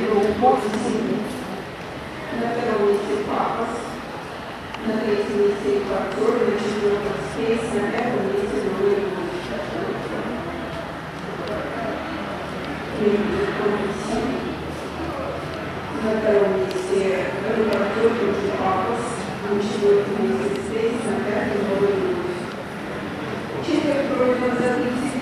grupo na Carolice Papas, na Carolice Pastor, na Tijolo Space, na Carolice Número na Carolice Agricultura de Papas, no Tijolo Space, na Carolice Número Tive problemas administrativos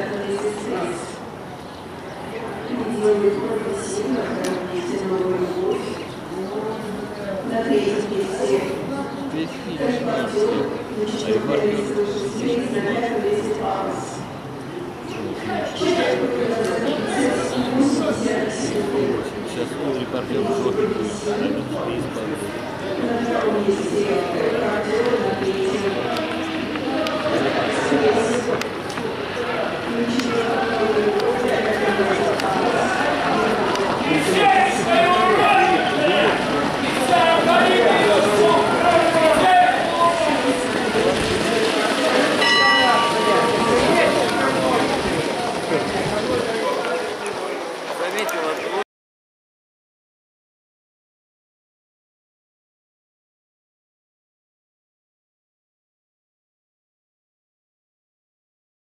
Сейчас уже партнер Заметил,